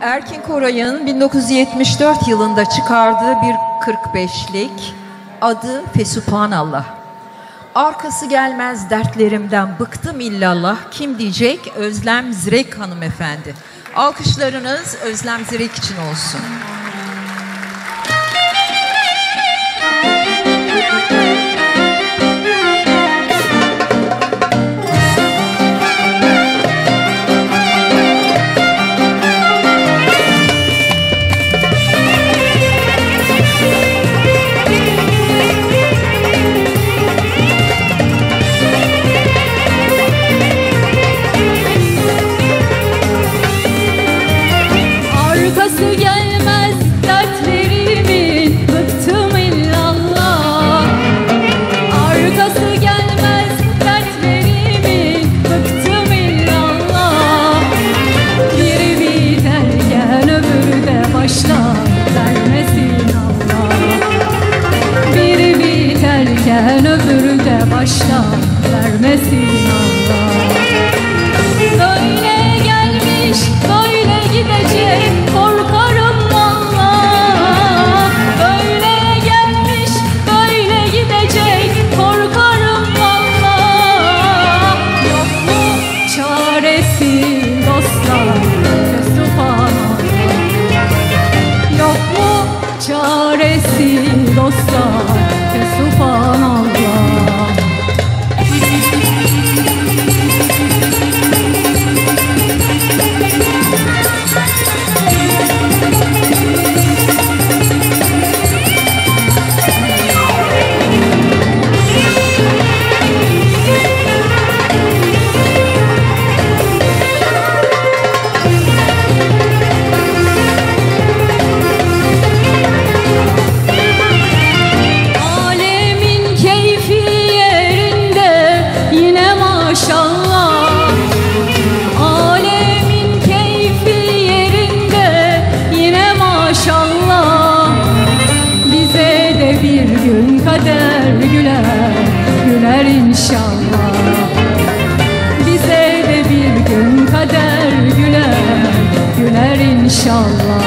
Erkin Koray'ın 1974 yılında çıkardığı bir 45'lik adı Fesubhanallah. Arkası gelmez dertlerimden bıktım illallah. Kim diyecek? Özlem Zirek hanımefendi. Alkışlarınız Özlem Zirek için olsun. Arkası gelmez dertlerimin Bıktım illallah. Arkası gelmez dertlerimin Bıktım illallah. Biri biterken öbürü de başlar Vermesin Allah. Biri biterken öbürü de başlar Vermesin çaresi dostlar gün kader güler güler inşallah. Bize de bir gün kader güler güler inşallah